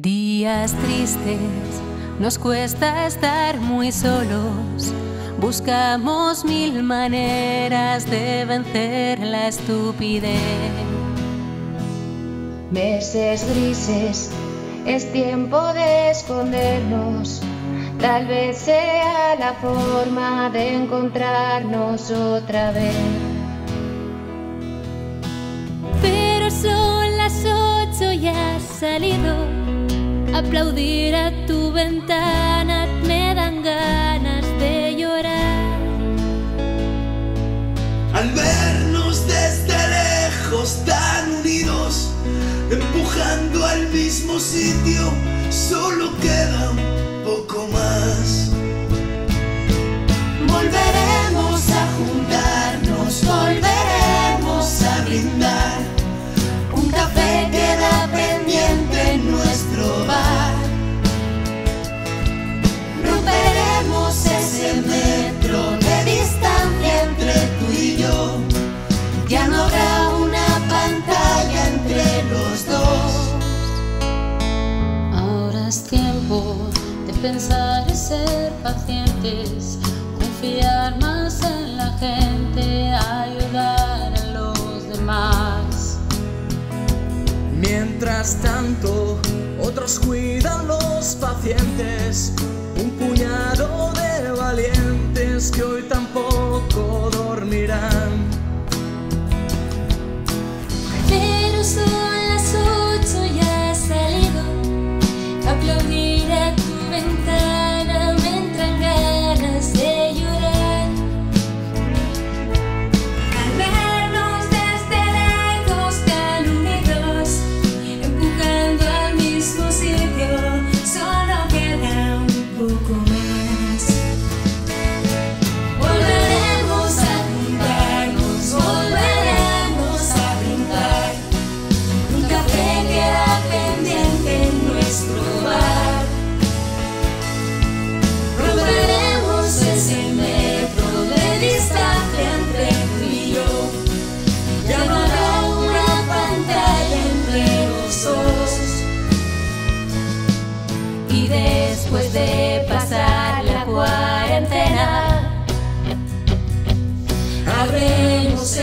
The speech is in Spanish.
Días tristes, nos cuesta estar muy solos. Buscamos mil maneras de vencer la estupidez. Meses grises, es tiempo de escondernos. Tal vez sea la forma de encontrarnos otra vez. Pero son las ocho y has salido aplaudir a tu ventana me dan ganas de llorar. Al vernos desde lejos tan unidos, empujando al mismo sitio, solo queda pensar y ser pacientes, confiar más en la gente, ayudar a los demás. Mientras tanto, otros cuidan los pacientes, un puñado de valientes que hoy tampoco después de pasar la cuarentena, Habremos